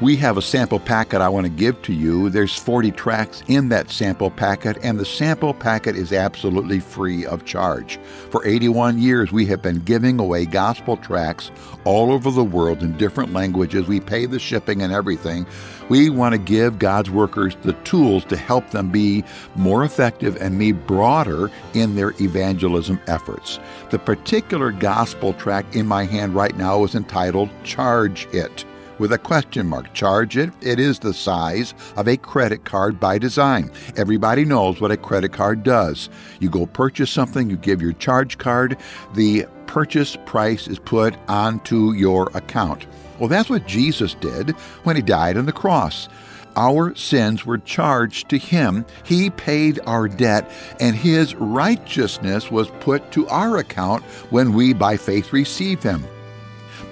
We have a sample packet I want to give to you. There's 40 tracts in that sample packet, and the sample packet is absolutely free of charge. For 81 years, we have been giving away gospel tracts all over the world in different languages. We pay the shipping and everything. We want to give God's workers the tools to help them be more effective and be broader in their evangelism efforts. The particular gospel tract in my hand right now is entitled Charge It with a question mark. Charge it. It is the size of a credit card by design. Everybody knows what a credit card does. You go purchase something, you give your charge card, the purchase price is put onto your account. Well, that's what Jesus did when he died on the cross. Our sins were charged to him. He paid our debt, and his righteousness was put to our account when we by faith receive him.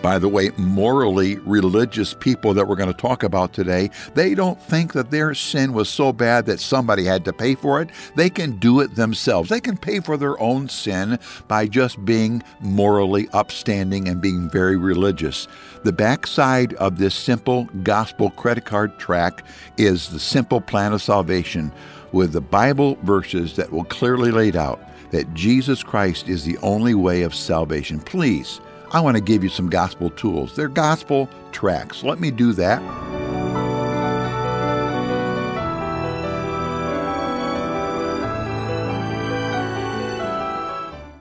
By the way, morally religious people that we're going to talk about today, they don't think that their sin was so bad that somebody had to pay for it. They can do it themselves. They can pay for their own sin by just being morally upstanding and being very religious. The backside of this simple gospel credit card tract is the simple plan of salvation with the Bible verses that will clearly lay out that Jesus Christ is the only way of salvation. Please I want to give you some gospel tools. They're gospel tracts. Let me do that.